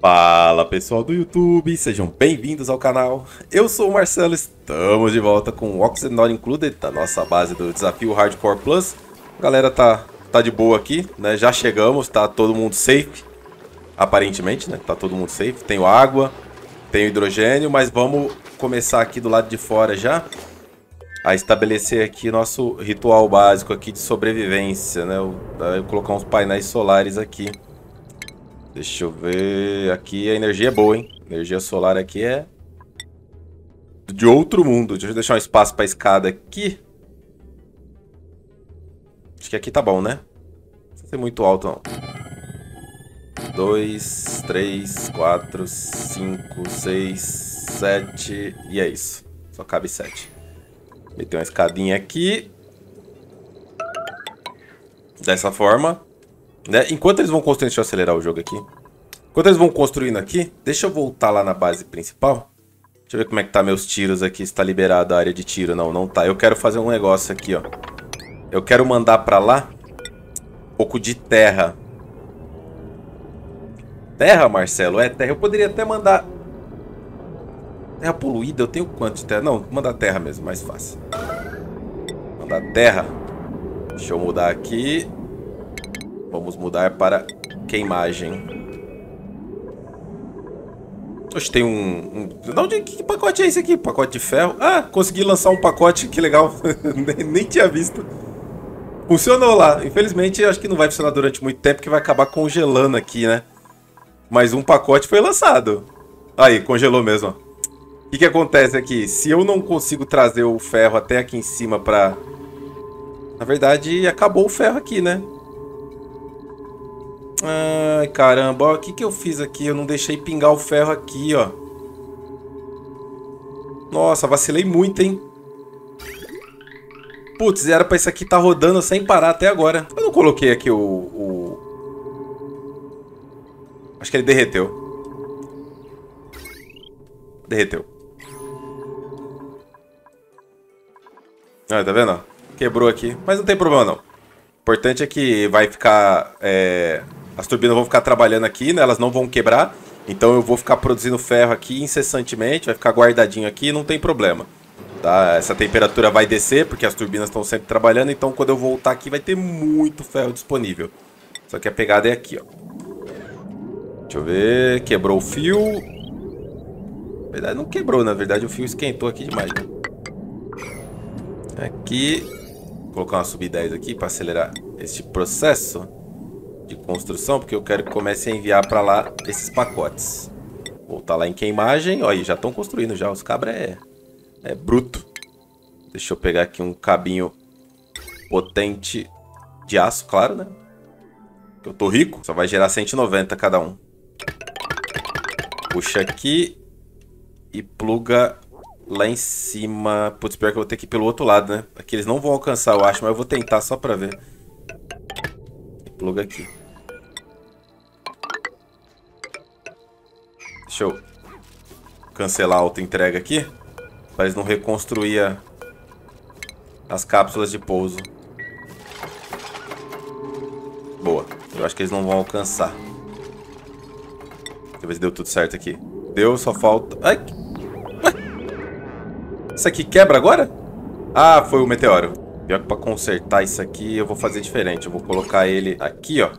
Fala pessoal do YouTube, sejam bem-vindos ao canal. Eu sou o Marcelo, estamos de volta com o Oxygen Not Included, da nossa base do desafio Hardcore Plus. A galera tá, tá de boa aqui, né? Já chegamos, tá todo mundo safe. Aparentemente, né? Tá todo mundo safe. Tenho água, tenho hidrogênio, mas vamos começar aqui do lado de fora já. A estabelecer aqui nosso ritual básico aqui de sobrevivência, né? Eu, eu colocar uns painéis solares aqui. Deixa eu ver. Aqui a energia é boa, hein? Energia solar aqui é. De outro mundo. Deixa eu deixar um espaço pra escada aqui. Acho que aqui tá bom, né? Não precisa ser muito alto, não. 2, 3, 4, 5, 6, 7. E é isso. Só cabe 7. Meter uma escadinha aqui. Dessa forma. Né? Enquanto eles vão construindo, deixa eu acelerar o jogo aqui. Enquanto eles vão construindo aqui, deixa eu voltar lá na base principal. Deixa eu ver como é que tá meus tiros aqui, se tá liberado a área de tiro. Não, não tá. Eu quero fazer um negócio aqui, ó. Eu quero mandar pra lá um pouco de terra. Terra, Marcelo? É terra. Eu poderia até mandar... Terra poluída, eu tenho quanto de terra? Não, mandar terra mesmo, mais fácil. Mandar terra. Deixa eu mudar aqui. Vamos mudar para queimagem. Oxe, tem um... um... Não, de, que pacote é esse aqui? Pacote de ferro? Ah, consegui lançar um pacote, que legal. nem, nem tinha visto. Funcionou lá. Infelizmente, acho que não vai funcionar durante muito tempo, que vai acabar congelando aqui, né? Mas um pacote foi lançado. Aí, congelou mesmo, O que, que acontece aqui? Se eu não consigo trazer o ferro até aqui em cima pra... Na verdade, acabou o ferro aqui, né? Ai, caramba, o que, que eu fiz aqui? Eu não deixei pingar o ferro aqui, ó. Nossa, vacilei muito, hein? Putz, era pra isso aqui tá rodando sem parar até agora. Eu não coloquei aqui o, o... Acho que ele derreteu. Derreteu. Ah, tá vendo? Quebrou aqui. Mas não tem problema, não. O importante é que vai ficar... É as turbinas vão ficar trabalhando aqui, né? Elas não vão quebrar. Então eu vou ficar produzindo ferro aqui incessantemente, vai ficar guardadinho aqui, não tem problema. Tá? Essa temperatura vai descer, porque as turbinas estão sempre trabalhando, então quando eu voltar aqui vai ter muito ferro disponível. Só que a pegada é aqui, ó. Deixa eu ver, quebrou o fio. Na verdade não quebrou, na verdade o fio esquentou aqui demais. Né? Aqui, vou colocar uma sub 10 aqui para acelerar este processo de construção, porque eu quero que comece a enviar para lá esses pacotes. Voltar lá em queimagem. Olha, já estão construindo já. Os cabras é, é bruto. Deixa eu pegar aqui um cabinho potente de aço, claro, né? Eu tô rico. Só vai gerar 190 cada um. Puxa aqui. E pluga lá em cima. Putz, pior que eu vou ter que ir pelo outro lado, né? Aqui eles não vão alcançar, eu acho, mas eu vou tentar só pra ver. E pluga aqui. Deixa eu cancelar a auto-entrega aqui. Para eles não reconstruir as cápsulas de pouso. Boa. Eu acho que eles não vão alcançar. Deixa eu ver se deu tudo certo aqui. Deu, só falta... Ai! Ué? Isso aqui quebra agora? Ah, foi o meteoro. Pior que pra consertar isso aqui eu vou fazer diferente. Eu vou colocar ele aqui, ó.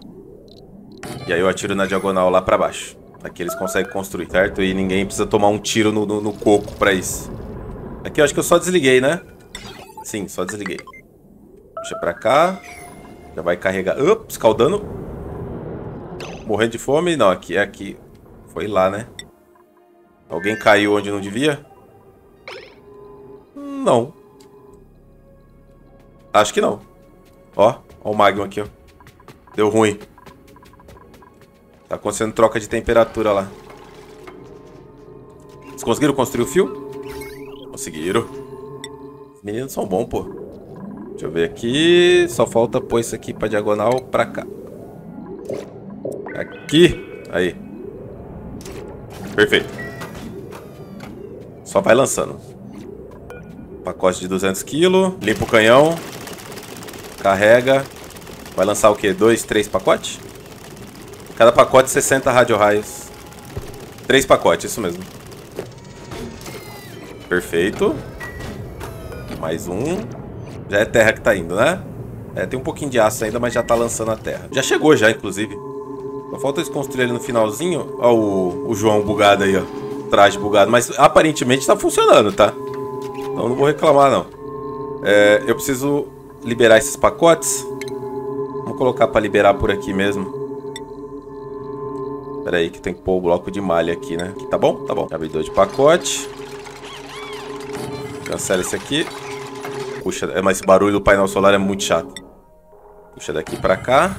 E aí eu atiro na diagonal lá pra baixo. Aqui eles conseguem construir, certo? E ninguém precisa tomar um tiro no, no, no coco pra isso. Aqui eu acho que eu só desliguei, né? Sim, só desliguei. Puxa pra cá. Já vai carregar. Ups, escaldando. Morrendo de fome. Não, aqui é aqui. Foi lá, né? Alguém caiu onde não devia? Não. Acho que não. Ó, ó o magma aqui, ó. Deu ruim. Tá acontecendo troca de temperatura lá. Vocês conseguiram construir o fio? Conseguiram. Os meninos são bons, pô. Deixa eu ver aqui. Só falta pôr isso aqui pra diagonal pra cá. Aqui. Aí. Perfeito. Só vai lançando. Pacote de 200 kg. Limpa o canhão. Carrega. Vai lançar o quê? Dois, três pacotes? Cada pacote 60 radio raios. Três pacotes, isso mesmo. Perfeito. Mais um. Já é terra que tá indo, né? É, tem um pouquinho de aço ainda, mas já tá lançando a terra. Já chegou já, inclusive. Só falta eles construir ali no finalzinho. Ó o, o João bugado aí, ó. Traje bugado. Mas aparentemente tá funcionando, tá? Então não vou reclamar, não. É, eu preciso liberar esses pacotes. Vamos colocar pra liberar por aqui mesmo. Pera aí que tem que pôr o bloco de malha aqui, né? Tá bom? Tá bom. Abridor de pacote. Cancela esse aqui. Puxa, é, mas esse barulho do painel solar é muito chato. Puxa daqui pra cá.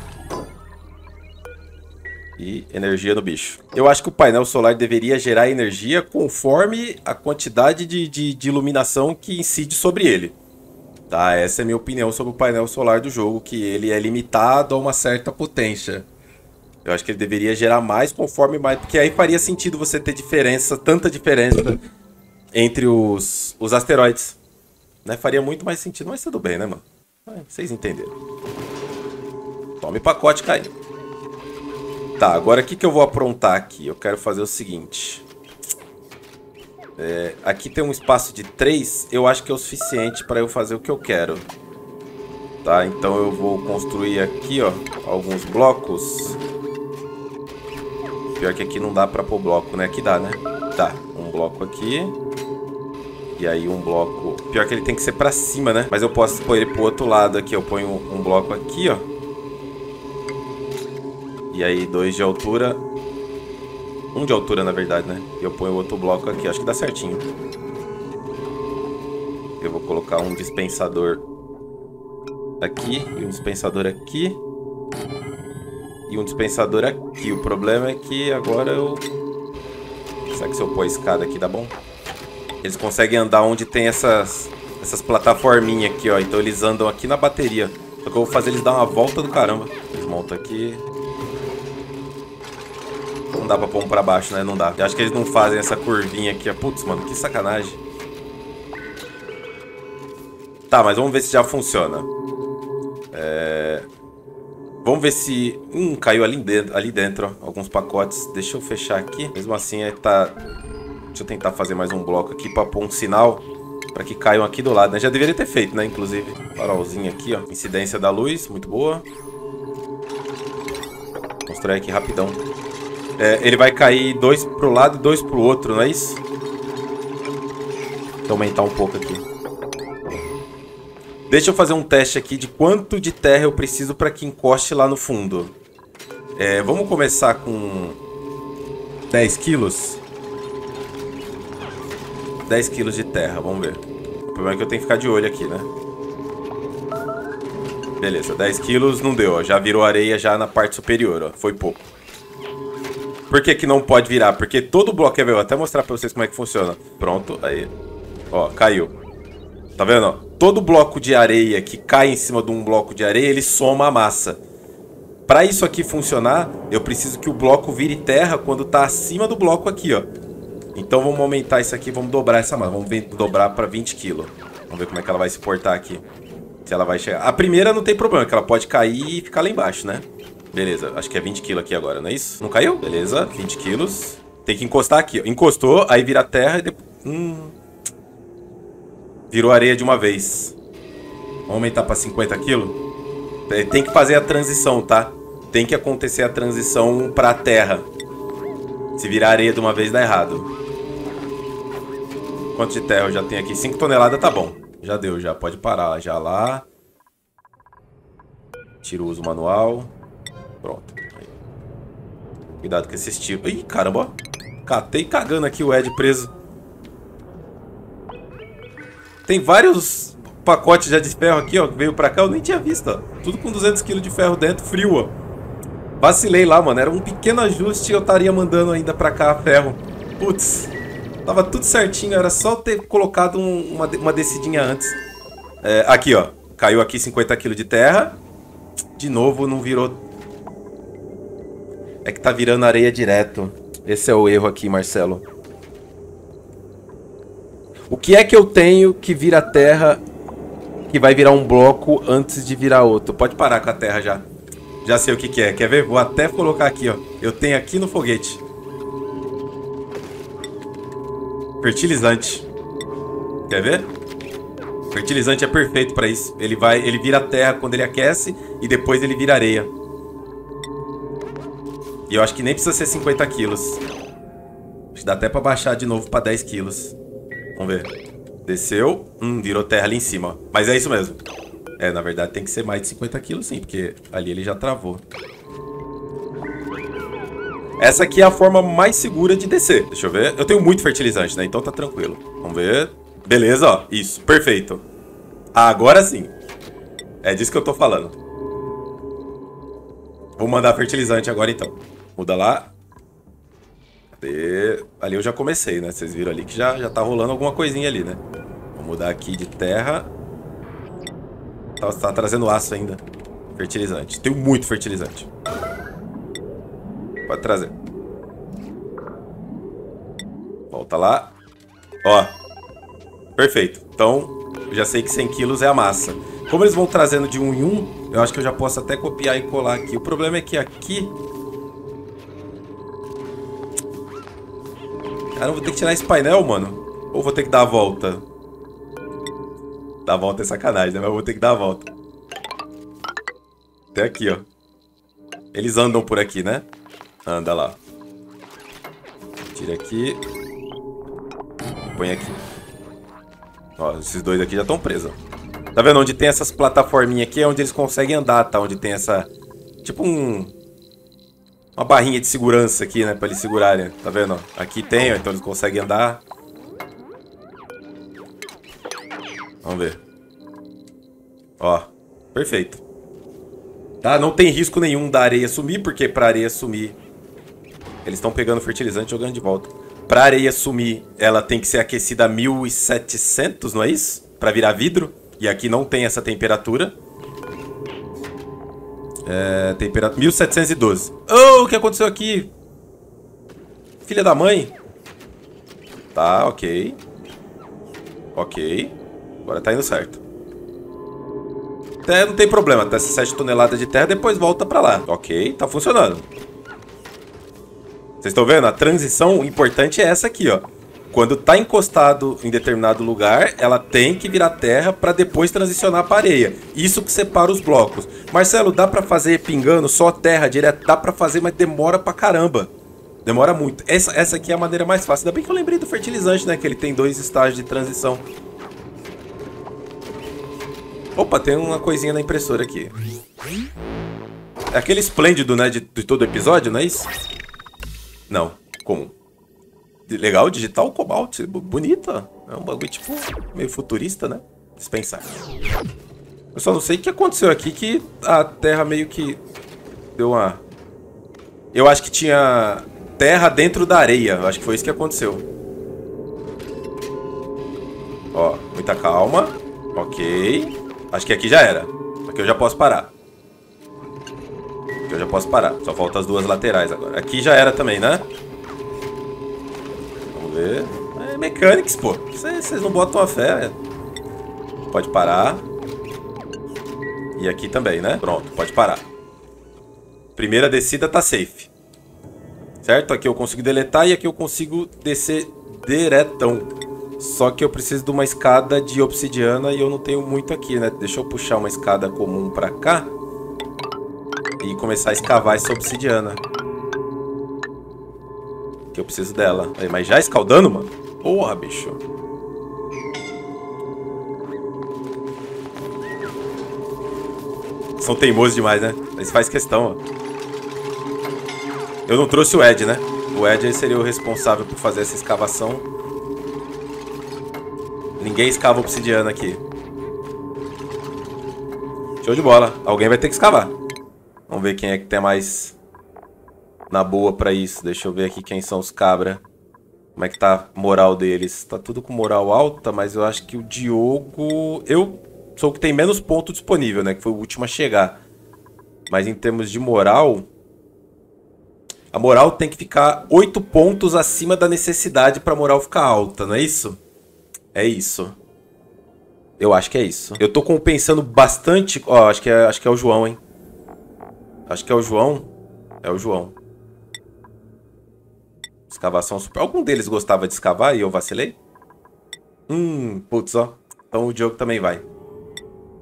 E energia no bicho. Eu acho que o painel solar deveria gerar energia conforme a quantidade de, de, de iluminação que incide sobre ele. Tá, essa é a minha opinião sobre o painel solar do jogo, que ele é limitado a uma certa potência. Eu acho que ele deveria gerar mais conforme mais... Porque aí faria sentido você ter diferença, tanta diferença entre os, os asteroides. Né? Faria muito mais sentido, mas tudo bem, né, mano? Vocês entenderam. Tome pacote caindo. Tá, agora o que, que eu vou aprontar aqui? Eu quero fazer o seguinte. É, aqui tem um espaço de 3, eu acho que é o suficiente para eu fazer o que eu quero. Tá, então eu vou construir aqui, ó, alguns blocos. Pior que aqui não dá pra pôr bloco, né? Aqui dá, né? Tá, um bloco aqui. E aí um bloco... Pior que ele tem que ser pra cima, né? Mas eu posso pôr ele pro outro lado aqui. Eu ponho um bloco aqui, ó. E aí dois de altura. Um de altura, na verdade, né? E eu ponho outro bloco aqui. Acho que dá certinho. Eu vou colocar um dispensador aqui e um dispensador aqui. E um dispensador aqui. O problema é que agora eu... Será que se eu pôr a escada aqui dá bom? Eles conseguem andar onde tem essas, essas plataforminhas aqui, ó. Então eles andam aqui na bateria. Só que eu vou fazer eles dar uma volta do caramba. Eles montam aqui. Não dá pra pôr um pra baixo, né? Não dá. Eu acho que eles não fazem essa curvinha aqui. Putz, mano, que sacanagem. Tá, mas vamos ver se já funciona. Vamos ver se... Hum, caiu ali dentro, ali dentro, ó. Alguns pacotes. Deixa eu fechar aqui. Mesmo assim, é, tá Deixa eu tentar fazer mais um bloco aqui pra pôr um sinal pra que caiam aqui do lado, né? Já deveria ter feito, né? Inclusive, farolzinho aqui, ó. Incidência da luz, muito boa. Mostrar aqui rapidão. É, ele vai cair dois pro lado e dois pro outro, não é isso? Vou aumentar um pouco aqui. Deixa eu fazer um teste aqui de quanto de terra eu preciso para que encoste lá no fundo. É, vamos começar com 10 quilos. 10 quilos de terra, vamos ver. O problema é que eu tenho que ficar de olho aqui, né? Beleza, 10 quilos não deu, ó. Já virou areia já na parte superior, ó. Foi pouco. Por que que não pode virar? Porque todo bloco... Quer ver? Vou até mostrar pra vocês como é que funciona. Pronto, aí. Ó, caiu. Tá vendo, ó? Todo bloco de areia que cai em cima de um bloco de areia, ele soma a massa. Para isso aqui funcionar, eu preciso que o bloco vire terra quando tá acima do bloco aqui, ó. Então vamos aumentar isso aqui, vamos dobrar essa massa. Vamos dobrar para 20 kg. Vamos ver como é que ela vai se portar aqui. Se ela vai chegar. A primeira não tem problema, que ela pode cair e ficar lá embaixo, né? Beleza, acho que é 20 kg aqui agora, não é isso? Não caiu? Beleza, 20 quilos. Tem que encostar aqui, ó. Encostou, aí vira terra e depois... Hum... Virou areia de uma vez. Vamos aumentar para 50 quilos? Tem que fazer a transição, tá? Tem que acontecer a transição para a terra. Se virar areia de uma vez, dá errado. Quanto de terra eu já tenho aqui? 5 toneladas tá bom. Já deu, já. Pode parar já lá. Tiro o uso manual. Pronto. Aí. Cuidado com esses tiros. Ih, caramba. Catei cagando aqui o Ed preso. Tem vários pacotes já de ferro aqui, ó, que veio pra cá. Eu nem tinha visto, ó. Tudo com 200 kg de ferro dentro, frio, ó. Vacilei lá, mano. Era um pequeno ajuste e eu estaria mandando ainda pra cá ferro. Putz. Tava tudo certinho, era só ter colocado um, uma, uma descidinha antes. É, aqui, ó. Caiu aqui 50 kg de terra. De novo, não virou... É que tá virando areia direto. Esse é o erro aqui, Marcelo. O que é que eu tenho que vira terra que vai virar um bloco antes de virar outro? Pode parar com a terra já. Já sei o que, que é. Quer ver? Vou até colocar aqui, ó. Eu tenho aqui no foguete. Fertilizante. Quer ver? Fertilizante é perfeito para isso. Ele vai, ele vira terra quando ele aquece e depois ele vira areia. E eu acho que nem precisa ser 50 quilos. Acho que dá até para baixar de novo para 10 quilos. Vamos ver. Desceu. Hum, virou terra ali em cima. Mas é isso mesmo. É, na verdade tem que ser mais de 50 quilos sim, porque ali ele já travou. Essa aqui é a forma mais segura de descer. Deixa eu ver. Eu tenho muito fertilizante, né? Então tá tranquilo. Vamos ver. Beleza, ó. Isso, perfeito. Agora sim. É disso que eu tô falando. Vou mandar fertilizante agora então. Muda lá. Cadê? Ali eu já comecei, né? Vocês viram ali que já, já tá rolando alguma coisinha ali, né? Vou mudar aqui de terra. Tá, tá trazendo aço ainda. Fertilizante. Tenho muito fertilizante. Pode trazer. Volta lá. Ó. Perfeito. Então, já sei que 100 quilos é a massa. Como eles vão trazendo de um em um, eu acho que eu já posso até copiar e colar aqui. O problema é que aqui... Cara, eu vou ter que tirar esse painel, mano. Ou vou ter que dar a volta? Dar a volta é sacanagem, né? Mas eu vou ter que dar a volta. Até aqui, ó. Eles andam por aqui, né? Anda lá. Tira aqui. Põe aqui. Ó, esses dois aqui já estão presos. Tá vendo? Onde tem essas plataforminhas aqui é onde eles conseguem andar, tá? Onde tem essa... Tipo um... Uma barrinha de segurança aqui, né? Pra eles segurarem. Tá vendo? Aqui tem, ó, então eles conseguem andar. Vamos ver. Ó, perfeito. Tá? Não tem risco nenhum da areia sumir, porque pra areia sumir... Eles estão pegando fertilizante e jogando de volta. Pra areia sumir, ela tem que ser aquecida a 1700, não é isso? Pra virar vidro. E aqui não tem essa temperatura. É, temperatura... 1712. Oh, o que aconteceu aqui? Filha da mãe. Tá, ok. Ok. Agora tá indo certo. Até não tem problema, até 7 toneladas de terra, depois volta pra lá. Ok, tá funcionando. Vocês estão vendo? A transição importante é essa aqui, ó. Quando tá encostado em determinado lugar, ela tem que virar terra para depois transicionar para areia. Isso que separa os blocos. Marcelo, dá para fazer pingando só terra direto? Dá para fazer, mas demora pra caramba. Demora muito. Essa, essa aqui é a maneira mais fácil. Ainda bem que eu lembrei do fertilizante, né? Que ele tem dois estágios de transição. Opa, tem uma coisinha na impressora aqui. É aquele esplêndido, né? De, de todo episódio, não é isso? Não, comum. Legal, digital cobalt, bonita. É um bagulho tipo meio futurista, né? Dispensar. Eu só não sei o que aconteceu aqui que a terra meio que deu uma... Eu acho que tinha terra dentro da areia. Eu acho que foi isso que aconteceu. Ó, muita calma. Ok. Acho que aqui já era. Aqui eu já posso parar. Aqui eu já posso parar. Só faltam as duas laterais agora. Aqui já era também, né? Ver. É Mechanics, pô. Vocês não botam a fé. Pode parar. E aqui também, né? Pronto, pode parar. Primeira descida tá safe. Certo? Aqui eu consigo deletar e aqui eu consigo descer diretão. Só que eu preciso de uma escada de obsidiana e eu não tenho muito aqui, né? Deixa eu puxar uma escada comum pra cá. E começar a escavar essa obsidiana. Eu preciso dela. Mas já escaldando, mano? Porra, bicho. São teimosos demais, né? Mas faz questão, ó. Eu não trouxe o Ed, né? O Ed seria o responsável por fazer essa escavação. Ninguém escava obsidiana aqui. Show de bola. Alguém vai ter que escavar. Vamos ver quem é que tem mais na boa pra isso. Deixa eu ver aqui quem são os cabra. Como é que tá a moral deles? Tá tudo com moral alta, mas eu acho que o Diogo... Eu sou o que tem menos ponto disponível, né? Que foi o último a chegar. Mas em termos de moral... A moral tem que ficar 8 pontos acima da necessidade pra moral ficar alta, não é isso? É isso. Eu acho que é isso. Eu tô pensando bastante... Ó, acho que, é, acho que é o João, hein? Acho que é o João. É o João. Escavação super... Algum deles gostava de escavar e eu vacilei? Hum, putz, ó. Então o Diogo também vai.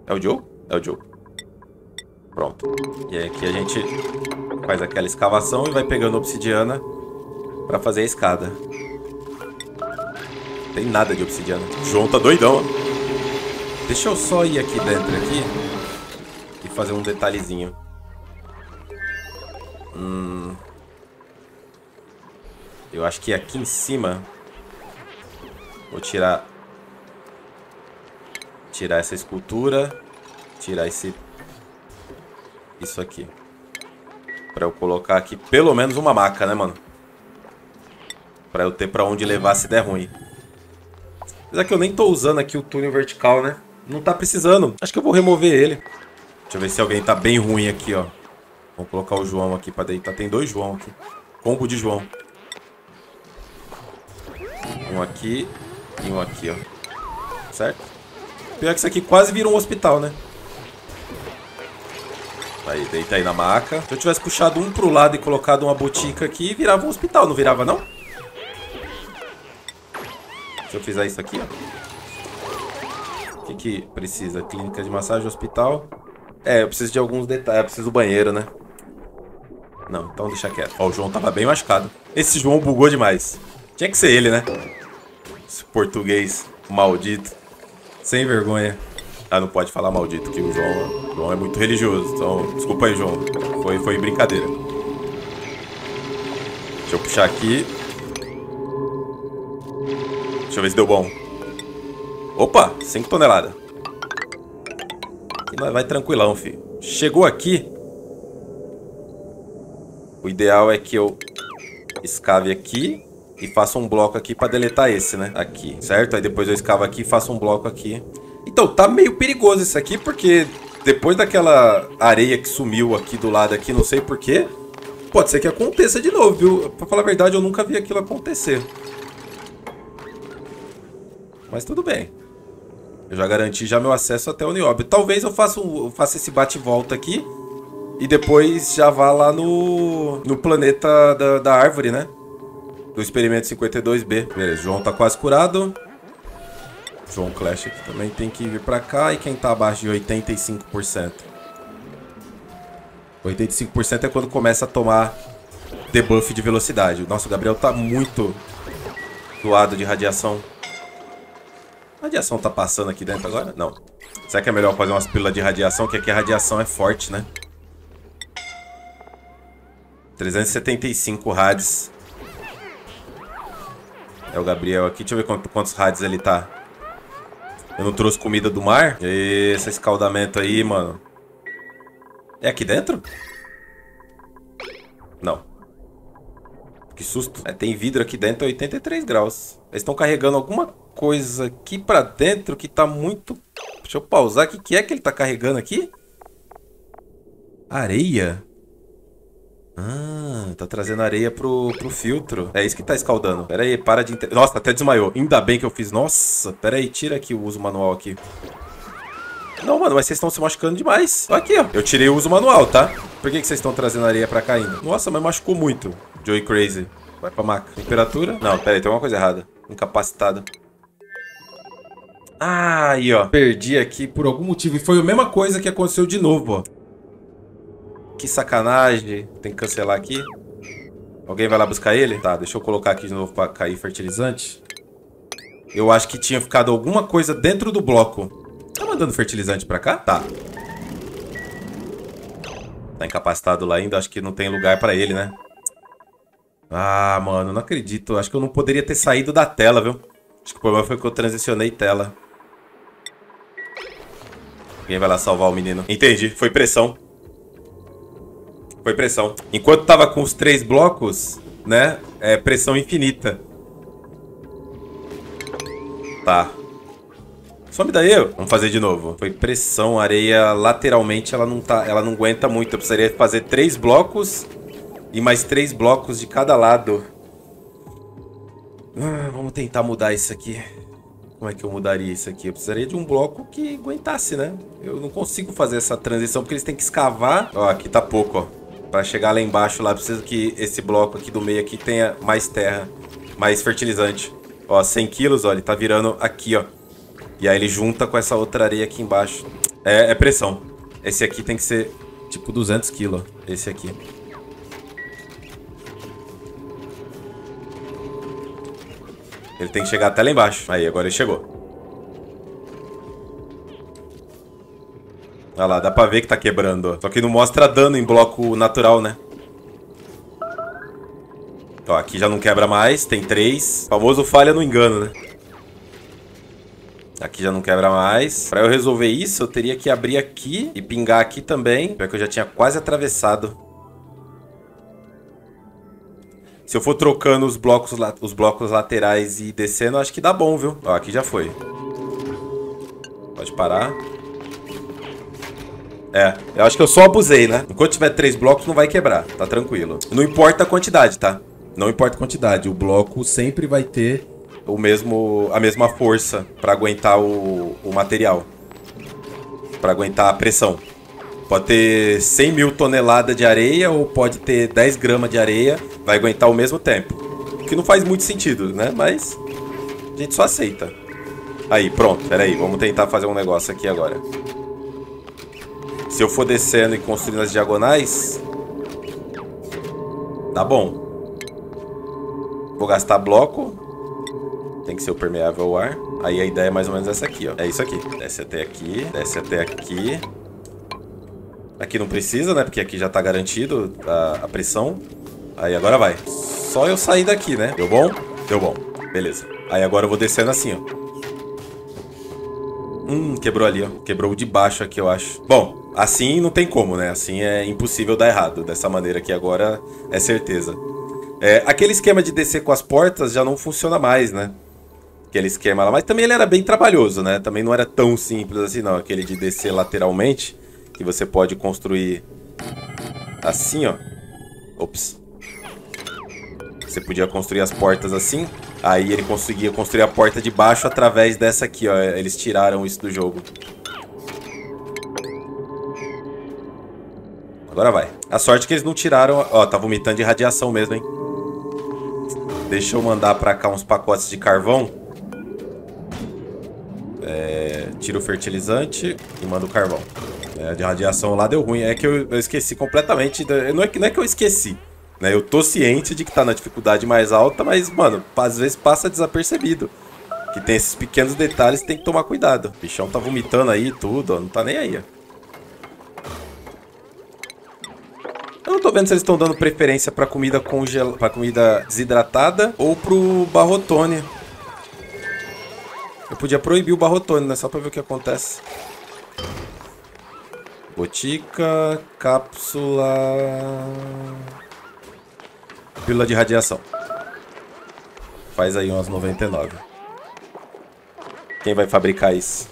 É o Diogo? É o Diogo. Pronto. E aqui a gente faz aquela escavação e vai pegando obsidiana pra fazer a escada. Tem nada de obsidiana. O João tá doidão, ó. Deixa eu só ir aqui dentro aqui e fazer um detalhezinho. Hum... Eu acho que aqui em cima... Vou tirar... Tirar essa escultura. Tirar esse... Isso aqui. Pra eu colocar aqui pelo menos uma maca, né, mano? Pra eu ter pra onde levar se der ruim. Apesar que eu nem tô usando aqui o túnel vertical, né? Não tá precisando. Acho que eu vou remover ele. Deixa eu ver se alguém tá bem ruim aqui, ó. Vamos colocar o João aqui pra deitar. Tem dois João aqui. Combo de João. Um aqui e um aqui, ó. Certo? Pior que isso aqui quase vira um hospital, né? Aí, deita aí na maca. Se eu tivesse puxado um pro lado e colocado uma botica aqui, virava um hospital, não virava não? Se eu fizer isso aqui, ó. O que que precisa? Clínica de massagem, hospital. É, eu preciso de alguns detalhes. Eu preciso do banheiro, né? Não, então deixa quieto. Ó, o João tava bem machucado. Esse João bugou demais. Tinha que ser ele, né? Esse português maldito. Sem vergonha. Ah, não pode falar maldito, que o João, o João é muito religioso. Então, desculpa aí, João. Foi, foi brincadeira. Deixa eu puxar aqui. Deixa eu ver se deu bom. Opa, 5 toneladas. Nós vai tranquilão, filho. Chegou aqui. O ideal é que eu escave aqui e faça um bloco aqui pra deletar esse, né? Aqui, certo? Aí depois eu escavo aqui e faço um bloco aqui. Então, tá meio perigoso isso aqui, porque depois daquela areia que sumiu aqui do lado aqui, não sei porquê, pode ser que aconteça de novo, viu? Pra falar a verdade, eu nunca vi aquilo acontecer. Mas tudo bem. Eu já garanti já meu acesso até o Niobe. Talvez eu faça, um, eu faça esse bate-volta aqui e depois já vá lá no, no planeta da, da árvore, né? Do experimento 52B. Beleza, João tá quase curado. João Clash aqui também tem que vir pra cá. E quem tá abaixo de 85%? 85% é quando começa a tomar debuff de velocidade. Nossa, o Gabriel tá muito doado de radiação. A radiação tá passando aqui dentro agora? Não. Será que é melhor fazer umas pílulas de radiação? Que aqui a radiação é forte, né? 375 rads. É o Gabriel aqui. Deixa eu ver quantos rads ele tá. Eu não trouxe comida do mar? Esse escaldamento aí, mano. É aqui dentro? Não. Que susto. É, tem vidro aqui dentro, 83 graus. Eles estão carregando alguma coisa aqui pra dentro que tá muito... Deixa eu pausar. O que, que é que ele tá carregando aqui? Areia? Ah, tá trazendo areia pro, pro filtro. É isso que tá escaldando. Pera aí, para de... Nossa, até desmaiou. Ainda bem que eu fiz. Nossa, pera aí, tira aqui o uso manual aqui. Não, mano, mas vocês estão se machucando demais. Aqui, ó. Eu tirei o uso manual, tá? Por que, que vocês estão trazendo areia pra cá ainda? Nossa, mas machucou muito. Joey Crazy. Vai pra maca. Temperatura? Não, pera aí, tem uma coisa errada. Incapacitado. Ah, aí, ó. Perdi aqui por algum motivo. E foi a mesma coisa que aconteceu de novo, ó. Que sacanagem. Tem que cancelar aqui. Alguém vai lá buscar ele? Tá, deixa eu colocar aqui de novo pra cair fertilizante. Eu acho que tinha ficado alguma coisa dentro do bloco. Tá mandando fertilizante pra cá? Tá. Tá incapacitado lá ainda. Acho que não tem lugar pra ele, né? Ah, mano, não acredito. Acho que eu não poderia ter saído da tela, viu? Acho que o problema foi que eu transicionei tela. Alguém vai lá salvar o menino. Entendi, foi pressão. Foi pressão. Enquanto tava com os três blocos, né? É pressão infinita. Tá. Some daí. Vamos fazer de novo. Foi pressão, areia lateralmente ela não tá, ela não aguenta muito. Eu precisaria fazer três blocos e mais três blocos de cada lado. Ah, vamos tentar mudar isso aqui. Como é que eu mudaria isso aqui? Eu precisaria de um bloco que aguentasse, né? Eu não consigo fazer essa transição porque eles têm que escavar. Ó, aqui tá pouco, ó. Pra chegar lá embaixo, lá precisa que esse bloco aqui do meio aqui tenha mais terra, mais fertilizante. Ó, 100 quilos, ó, ele tá virando aqui, ó. E aí ele junta com essa outra areia aqui embaixo. É, é pressão. Esse aqui tem que ser tipo 200 quilos, esse aqui. Ele tem que chegar até lá embaixo. Aí, agora ele chegou. Olha lá, dá pra ver que tá quebrando. Só que não mostra dano em bloco natural, né? Ó, aqui já não quebra mais. Tem três. O famoso falha no engano, né? Aqui já não quebra mais. Pra eu resolver isso, eu teria que abrir aqui e pingar aqui também. Pior que eu já tinha quase atravessado. Se eu for trocando os blocos, os blocos laterais e descendo, acho que dá bom, viu? Ó, aqui já foi. Pode parar. É, eu acho que eu só abusei, né? Enquanto tiver três blocos, não vai quebrar, tá tranquilo. Não importa a quantidade, tá? Não importa a quantidade, o bloco sempre vai ter o mesmo, a mesma força para aguentar o, o material. Para aguentar a pressão. Pode ter 100 mil toneladas de areia ou pode ter 10 gramas de areia, vai aguentar o mesmo tempo. O que não faz muito sentido, né? Mas a gente só aceita. Aí, pronto, peraí, vamos tentar fazer um negócio aqui agora. Se eu for descendo e construindo as diagonais, tá bom. Vou gastar bloco. Tem que ser o permeável ao ar. Aí a ideia é mais ou menos essa aqui, ó. É isso aqui. Desce até aqui, desce até aqui. Aqui não precisa, né? Porque aqui já tá garantido a, a pressão. Aí agora vai. Só eu sair daqui, né? Deu bom? Deu bom. Beleza. Aí agora eu vou descendo assim, ó. Hum, quebrou ali, ó. Quebrou de baixo aqui, eu acho. Bom, Assim não tem como, né? Assim é impossível dar errado. Dessa maneira aqui agora é certeza. É, aquele esquema de descer com as portas já não funciona mais, né? Aquele esquema lá. Mas também ele era bem trabalhoso, né? Também não era tão simples assim, não. Aquele de descer lateralmente, que você pode construir assim, ó. Ops. Você podia construir as portas assim. Aí ele conseguia construir a porta de baixo através dessa aqui, ó. Eles tiraram isso do jogo. Agora vai. A sorte é que eles não tiraram... Ó, tá vomitando de radiação mesmo, hein? Deixa eu mandar pra cá uns pacotes de carvão. É, tira o fertilizante e manda o carvão. É, de radiação lá deu ruim. É que eu, eu esqueci completamente. Não é, não é que eu esqueci. Né? Eu tô ciente de que tá na dificuldade mais alta, mas, mano, às vezes passa desapercebido. Que tem esses pequenos detalhes que tem que tomar cuidado. O bichão tá vomitando aí tudo, ó, não tá nem aí, ó. Eu não tô vendo se eles estão dando preferência pra comida congel... pra comida desidratada ou pro barrotone. Eu podia proibir o barrotone, né? Só pra ver o que acontece. Botica, cápsula... Pílula de radiação. Faz aí umas 99. Quem vai fabricar isso?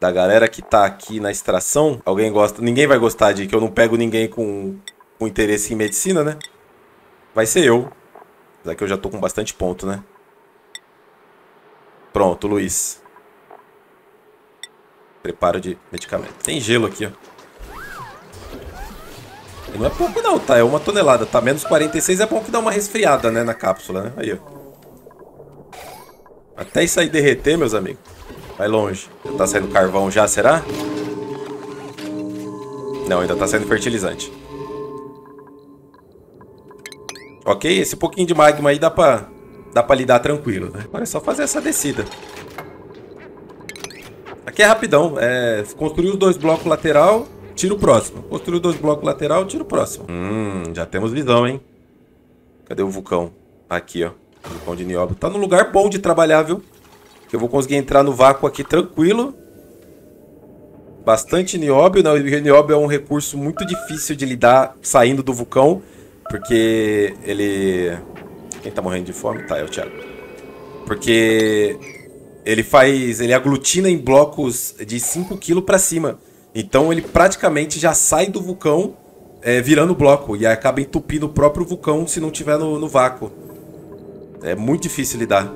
da galera que tá aqui na extração, alguém gosta. Ninguém vai gostar de que eu não pego ninguém com, com interesse em medicina, né? Vai ser eu. Apesar que eu já tô com bastante ponto, né? Pronto, Luiz. Preparo de medicamento. Tem gelo aqui, ó. Não é pouco não, tá? É uma tonelada. Tá menos 46, é bom que dá uma resfriada, né? Na cápsula, né? Aí, ó. Até isso aí derreter, meus amigos. Vai longe. Já tá saindo carvão já, será? Não, ainda tá saindo fertilizante. Ok, esse pouquinho de magma aí dá pra, dá pra lidar tranquilo, né? Agora é só fazer essa descida. Aqui é rapidão. É construir os dois blocos lateral, tira o próximo. Construir os dois blocos lateral, tira o próximo. Hum, já temos visão, hein? Cadê o vulcão? Aqui, ó. O vulcão de nióbio. Tá num lugar bom de trabalhar, viu? Que eu vou conseguir entrar no vácuo aqui tranquilo. Bastante nióbio. Né? O nióbio é um recurso muito difícil de lidar saindo do vulcão. Porque ele... Quem tá morrendo de fome? Tá, é o Thiago. Porque ele faz... Ele aglutina em blocos de 5 kg pra cima. Então ele praticamente já sai do vulcão é, virando bloco. E acaba entupindo o próprio vulcão se não tiver no, no vácuo. É muito difícil lidar.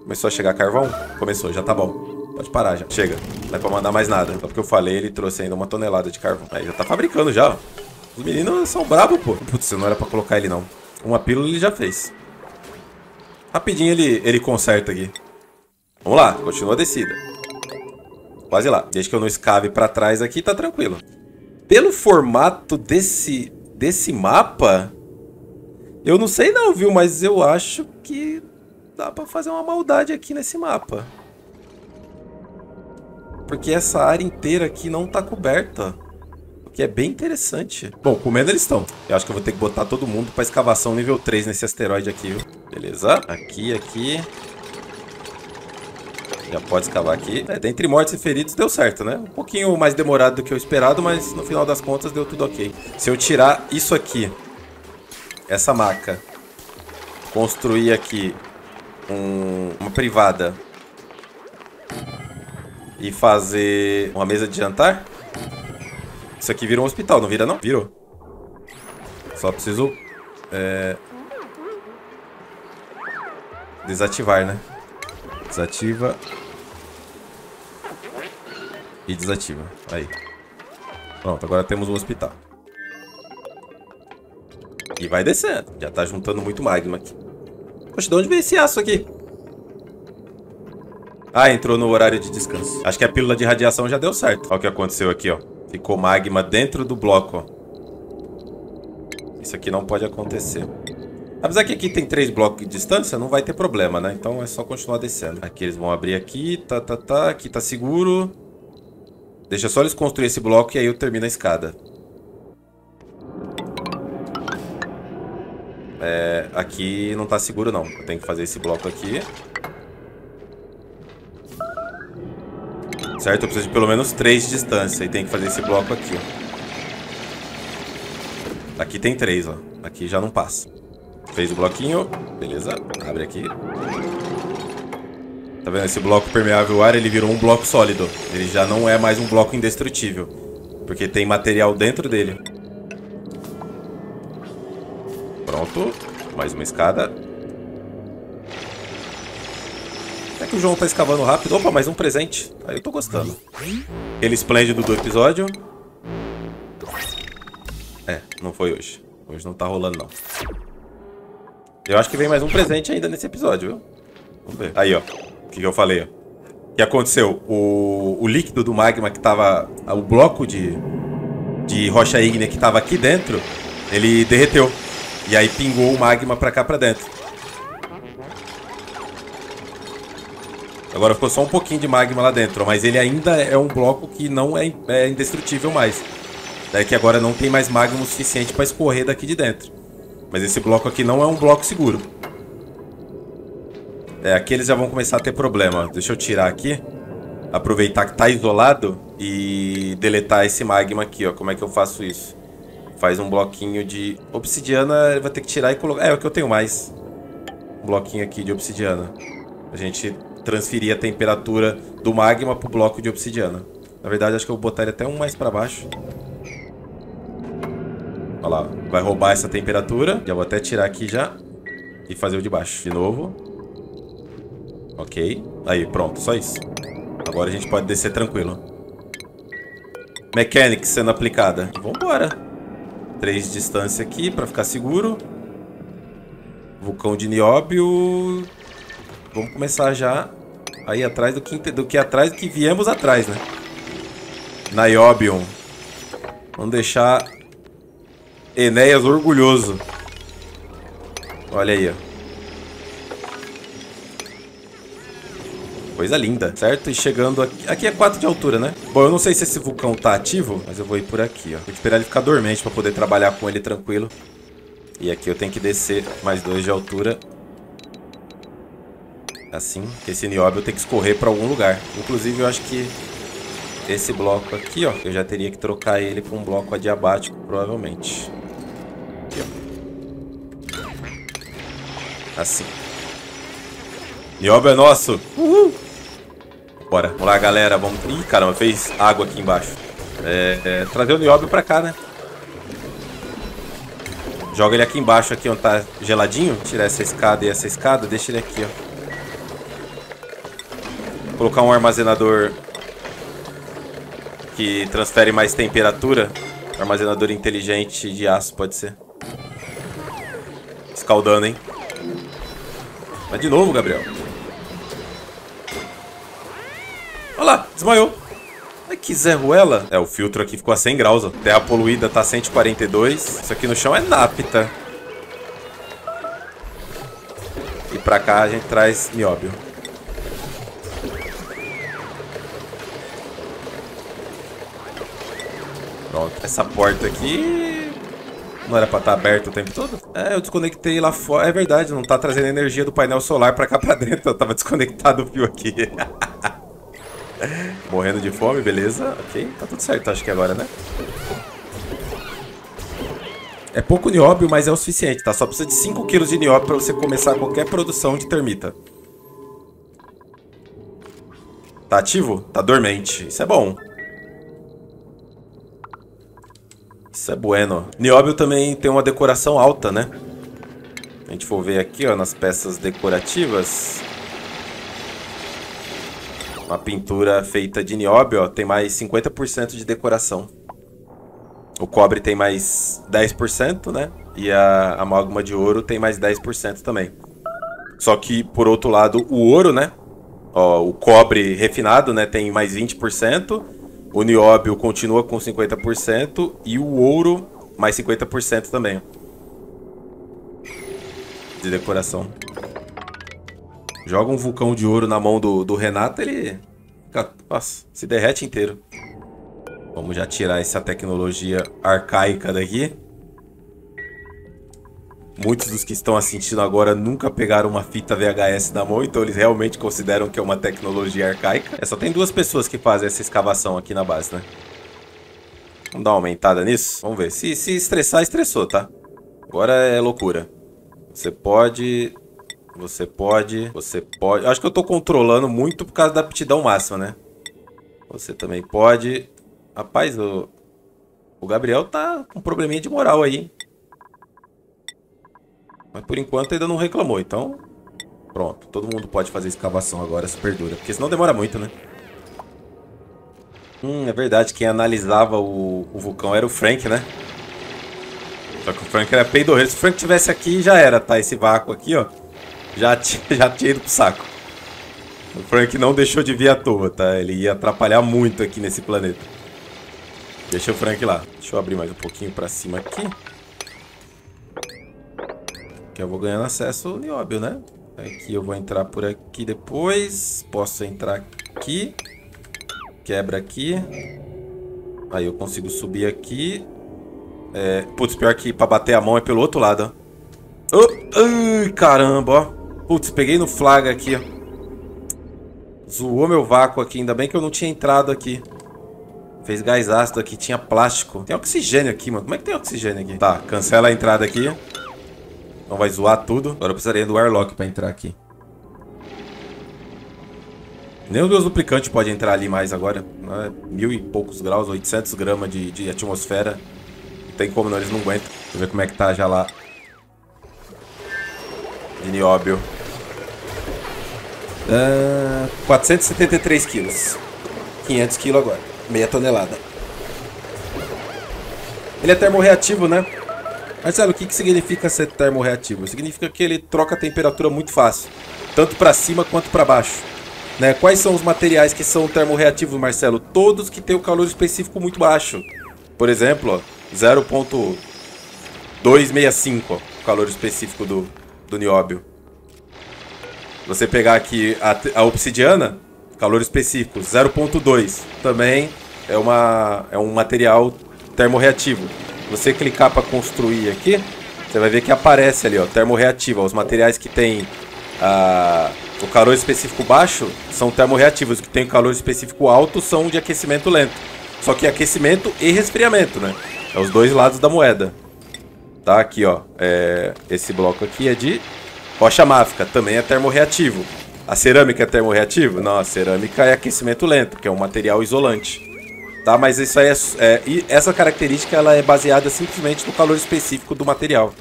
Começou a chegar carvão? Começou, já tá bom. Pode parar já. Chega. Não é pra mandar mais nada. Só porque eu falei, ele trouxe ainda uma tonelada de carvão. Aí já tá fabricando já, ó. Os meninos são bravos, pô. Putz, não era pra colocar ele, não. Uma pílula ele já fez. Rapidinho ele, ele conserta aqui. Vamos lá, continua a descida. Quase lá. Desde que eu não escave pra trás aqui, tá tranquilo. Pelo formato desse, desse mapa, eu não sei não, viu? Mas eu acho que dá pra fazer uma maldade aqui nesse mapa. Porque essa área inteira aqui não tá coberta. O que é bem interessante. Bom, comendo eles estão. Eu acho que eu vou ter que botar todo mundo pra escavação nível 3 nesse asteroide aqui, viu? Beleza. Aqui, aqui. Já pode escavar aqui. É, dentre mortes e feridos deu certo, né? Um pouquinho mais demorado do que eu esperado, mas no final das contas deu tudo ok. Se eu tirar isso aqui, essa maca, construir aqui um, uma privada e fazer uma mesa de jantar. Isso aqui vira um hospital, não vira não? Virou. Só preciso... É... Desativar, né? Desativa. E desativa. Aí. Pronto, agora temos um hospital. E vai descendo. Já tá juntando muito magma aqui. Poxa, de onde veio esse aço aqui? Ah, entrou no horário de descanso. Acho que a pílula de radiação já deu certo. Olha o que aconteceu aqui, ó. Ficou magma dentro do bloco, ó. Isso aqui não pode acontecer. Apesar que aqui tem três blocos de distância, não vai ter problema, né? Então é só continuar descendo. Aqui eles vão abrir aqui, tá, tá, tá. Aqui tá seguro. Deixa só eles construir esse bloco e aí eu termino a escada. É, aqui não tá seguro não. Eu tenho que fazer esse bloco aqui. Certo? Eu preciso de pelo menos 3 de distância. E tem que fazer esse bloco aqui. Aqui tem 3, ó. Aqui já não passa. Fez o bloquinho. Beleza. Abre aqui. Tá vendo? Esse bloco permeável ar, ele virou um bloco sólido. Ele já não é mais um bloco indestrutível. Porque tem material dentro dele. Pronto. Mais uma escada. É que o João tá escavando rápido. Opa, mais um presente. Aí eu tô gostando. Ele esplêndido do episódio. É, não foi hoje. Hoje não tá rolando, não. Eu acho que vem mais um presente ainda nesse episódio, viu? Vamos ver. Aí, ó. Que, eu falei. O que aconteceu? O, o líquido do magma que tava... O bloco de, de rocha ígnea que tava aqui dentro, ele derreteu. E aí pingou o magma pra cá pra dentro. Agora ficou só um pouquinho de magma lá dentro, mas ele ainda é um bloco que não é, é indestrutível mais. Daí que agora não tem mais magma o suficiente para escorrer daqui de dentro. Mas esse bloco aqui não é um bloco seguro. É, aqui eles já vão começar a ter problema. Deixa eu tirar aqui. Aproveitar que tá isolado e deletar esse magma aqui, ó. Como é que eu faço isso? Faz um bloquinho de obsidiana, vai ter que tirar e colocar... É, é o que eu tenho mais. Um bloquinho aqui de obsidiana. A gente transferir a temperatura do magma pro bloco de obsidiana. Na verdade, acho que eu vou botar ele até um mais para baixo. Olha lá, vai roubar essa temperatura. Já vou até tirar aqui já. E fazer o de baixo. De novo. Ok. Aí, pronto, só isso. Agora a gente pode descer tranquilo. Mechanics sendo aplicada. Vambora. Três de distância aqui para ficar seguro. Vulcão de nióbio. Vamos começar já aí atrás do que, do que atrás do que viemos atrás, né? Niobium. Vamos deixar Enéas orgulhoso. Olha aí, ó. Coisa linda, certo? E chegando aqui... Aqui é 4 de altura, né? Bom, eu não sei se esse vulcão tá ativo, mas eu vou ir por aqui, ó. Vou esperar ele ficar dormente pra poder trabalhar com ele tranquilo. E aqui eu tenho que descer mais 2 de altura Assim, que esse nióbio tem que escorrer para algum lugar. Inclusive, eu acho que esse bloco aqui, ó, eu já teria que trocar ele com um bloco adiabático, provavelmente. Aqui, ó. Assim. Nióbio é nosso! Uhul! Bora. Vamos lá, galera. Vamos... Ih, caramba, fez água aqui embaixo. É, é, trazer o nióbio pra cá, né? Joga ele aqui embaixo, aqui onde tá geladinho. Tira essa escada e essa escada. Deixa ele aqui, ó. Colocar um armazenador que transfere mais temperatura. Armazenador inteligente de aço, pode ser. Escaldando, hein? Mas de novo, Gabriel. Olha lá, desmaiou. Ai, que Zé Ruela. É, o filtro aqui ficou a 100 graus, ó. Terra poluída tá 142. Isso aqui no chão é napta. E pra cá a gente traz nióbio. Pronto. Essa porta aqui... Não era pra estar tá aberta o tempo todo? É, eu desconectei lá fora. É verdade, não tá trazendo energia do painel solar pra cá pra dentro. Eu tava desconectado o fio aqui. Morrendo de fome, beleza. Ok, tá tudo certo, acho que agora, né? É pouco nióbio, mas é o suficiente, tá? Só precisa de 5 kg de nióbio pra você começar qualquer produção de termita. Tá ativo? Tá dormente. Isso é bom. Isso é bueno. Nióbio também tem uma decoração alta, né? A gente for ver aqui, ó, nas peças decorativas. Uma pintura feita de nióbio, ó, tem mais 50% de decoração. O cobre tem mais 10%, né? E a amálgama de ouro tem mais 10% também. Só que, por outro lado, o ouro, né? Ó, o cobre refinado, né? Tem mais 20%. O nióbio continua com 50% e o ouro mais 50% também. De decoração. Joga um vulcão de ouro na mão do, do Renato, ele se derrete inteiro. Vamos já tirar essa tecnologia arcaica daqui. Muitos dos que estão assistindo agora nunca pegaram uma fita VHS na mão, então eles realmente consideram que é uma tecnologia arcaica. É, só tem duas pessoas que fazem essa escavação aqui na base, né? Vamos dar uma aumentada nisso? Vamos ver. Se, se estressar, estressou, tá? Agora é loucura. Você pode... Você pode... Você pode... Acho que eu tô controlando muito por causa da aptidão máxima, né? Você também pode... Rapaz, o... O Gabriel tá com um probleminha de moral aí, hein? Mas por enquanto ainda não reclamou, então... Pronto, todo mundo pode fazer escavação agora, super dura. Porque senão demora muito, né? Hum, é verdade, quem analisava o, o vulcão era o Frank, né? Só que o Frank era peidorreiro. Se o Frank tivesse aqui, já era, tá? Esse vácuo aqui, ó. Já já tinha ido pro saco. O Frank não deixou de vir à toa, tá? Ele ia atrapalhar muito aqui nesse planeta. Deixa o Frank lá. Deixa eu abrir mais um pouquinho pra cima aqui. Que eu vou ganhando acesso nióbio, né? Aqui eu vou entrar por aqui depois. Posso entrar aqui. Quebra aqui. Aí eu consigo subir aqui. É, putz, pior que pra bater a mão é pelo outro lado, ó. Oh, ai, caramba, ó. Putz, peguei no flag aqui. Zoou meu vácuo aqui. Ainda bem que eu não tinha entrado aqui. Fez gás ácido aqui, tinha plástico. Tem oxigênio aqui, mano. Como é que tem oxigênio aqui? Tá, cancela a entrada aqui. Então vai zoar tudo. Agora eu precisaria do airlock pra entrar aqui. Nem o Deus duplicante pode entrar ali mais agora. É mil e poucos graus, 800 gramas de, de atmosfera. Não tem como não, eles não aguentam. Deixa eu ver como é que tá já lá. Nióbio. Uh, 473 quilos. 500 quilos agora. Meia tonelada. Ele é termorreativo, né? Marcelo, o que, que significa ser termorreativo? Significa que ele troca a temperatura muito fácil, tanto para cima quanto para baixo. Né? Quais são os materiais que são termorreativos, Marcelo? Todos que têm o calor específico muito baixo. Por exemplo, 0.265, o calor específico do, do nióbio. Você pegar aqui a, a obsidiana, calor específico 0.2, também é, uma, é um material termorreativo você clicar para construir aqui, você vai ver que aparece ali, ó, termorreativa. Os materiais que tem ah, o calor específico baixo são termorreativos, os que tem calor específico alto são de aquecimento lento. Só que aquecimento e resfriamento, né? É os dois lados da moeda. Tá aqui, ó. É, esse bloco aqui é de rocha máfica, também é termorreativo. A cerâmica é termorreativo? Não, a cerâmica é aquecimento lento, que é um material isolante. Tá, mas isso aí é, é, e essa característica ela é baseada simplesmente no calor específico do material.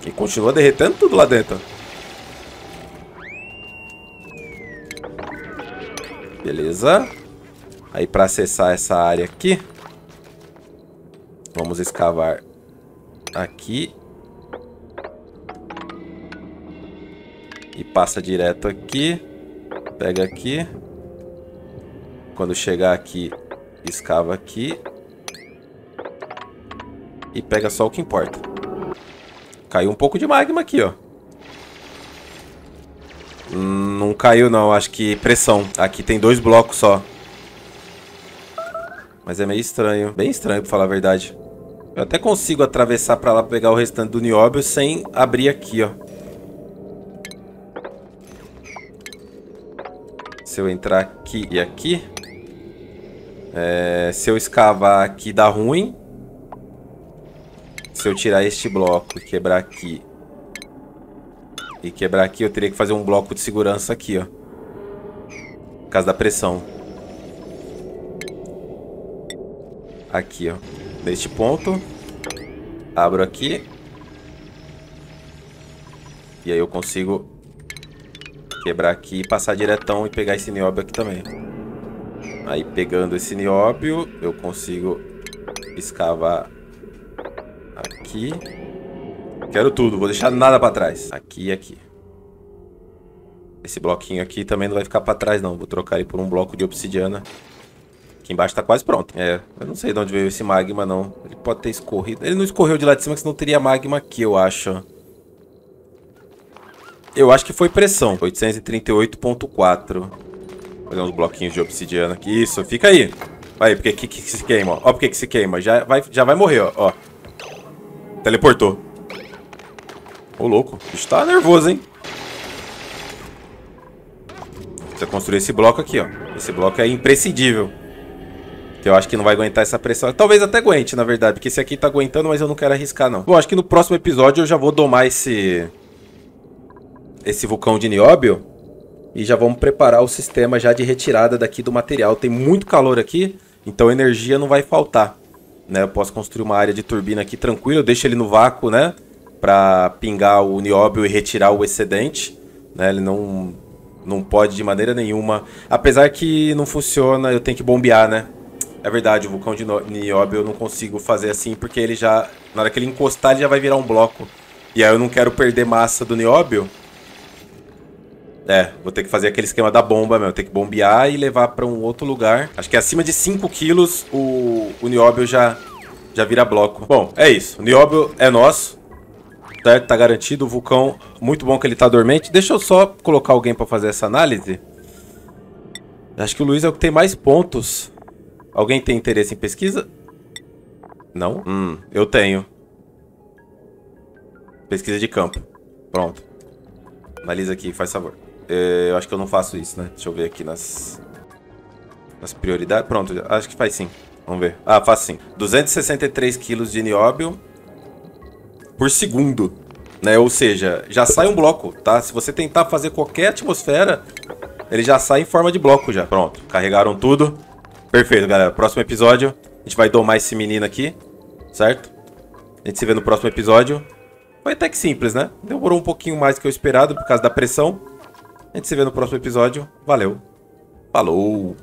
Que continua derretendo tudo lá dentro. Beleza. Aí para acessar essa área aqui, vamos escavar aqui. E passa direto aqui. Pega aqui. Quando chegar aqui, escava aqui. E pega só o que importa. Caiu um pouco de magma aqui, ó. Não caiu não, acho que pressão. Aqui tem dois blocos só. Mas é meio estranho. Bem estranho, pra falar a verdade. Eu até consigo atravessar pra lá pegar o restante do nióbio sem abrir aqui, ó. Se eu entrar aqui e aqui... É, se eu escavar aqui dá ruim. Se eu tirar este bloco e quebrar aqui e quebrar aqui, eu teria que fazer um bloco de segurança aqui, ó. Por causa da pressão. Aqui, ó. Neste ponto. Abro aqui. E aí eu consigo quebrar aqui e passar diretão e pegar esse nióbio aqui também. Aí pegando esse nióbio, eu consigo escavar aqui. Quero tudo, vou deixar nada pra trás. Aqui e aqui. Esse bloquinho aqui também não vai ficar pra trás, não. Vou trocar ele por um bloco de obsidiana. Aqui embaixo tá quase pronto. É, eu não sei de onde veio esse magma, não. Ele pode ter escorrido. Ele não escorreu de lá de cima, senão teria magma aqui, eu acho. Eu acho que foi pressão. 838.4. Fazer uns bloquinhos de obsidiana aqui. Isso, fica aí. Aí, porque que, que se queima, ó. Ó porque que se queima. Já vai, já vai morrer, ó. ó. Teleportou. Ô, louco. Está nervoso, hein? Precisa construir esse bloco aqui, ó. Esse bloco é imprescindível. Que eu acho que não vai aguentar essa pressão. Talvez até aguente, na verdade. Porque esse aqui tá aguentando, mas eu não quero arriscar, não. Bom, acho que no próximo episódio eu já vou domar esse... Esse vulcão de nióbio. E já vamos preparar o sistema já de retirada daqui do material. Tem muito calor aqui, então energia não vai faltar. Né? Eu posso construir uma área de turbina aqui tranquilo. Eu deixo ele no vácuo, né? para pingar o nióbio e retirar o excedente. Né? Ele não, não pode de maneira nenhuma. Apesar que não funciona, eu tenho que bombear, né? É verdade, o vulcão de nióbio eu não consigo fazer assim, porque ele já. Na hora que ele encostar, ele já vai virar um bloco. E aí eu não quero perder massa do nióbio. É, vou ter que fazer aquele esquema da bomba mesmo. Ter que bombear e levar para um outro lugar. Acho que acima de 5 quilos o, o nióbio já, já vira bloco. Bom, é isso. O nióbio é nosso certo? Tá garantido. O vulcão, muito bom que ele tá dormente. Deixa eu só colocar alguém pra fazer essa análise. Acho que o Luiz é o que tem mais pontos. Alguém tem interesse em pesquisa? Não? Hum, eu tenho. Pesquisa de campo. Pronto. Analisa aqui, faz favor. É, eu acho que eu não faço isso, né? Deixa eu ver aqui nas... Nas prioridades. Pronto, acho que faz sim. Vamos ver. Ah, faz sim. 263 quilos de nióbio por segundo. Né? Ou seja, já sai um bloco, tá? Se você tentar fazer qualquer atmosfera, ele já sai em forma de bloco já. Pronto, carregaram tudo. Perfeito, galera. Próximo episódio, a gente vai domar esse menino aqui, certo? A gente se vê no próximo episódio. Foi até que simples, né? Demorou um pouquinho mais do que eu esperado por causa da pressão. A gente se vê no próximo episódio. Valeu. Falou!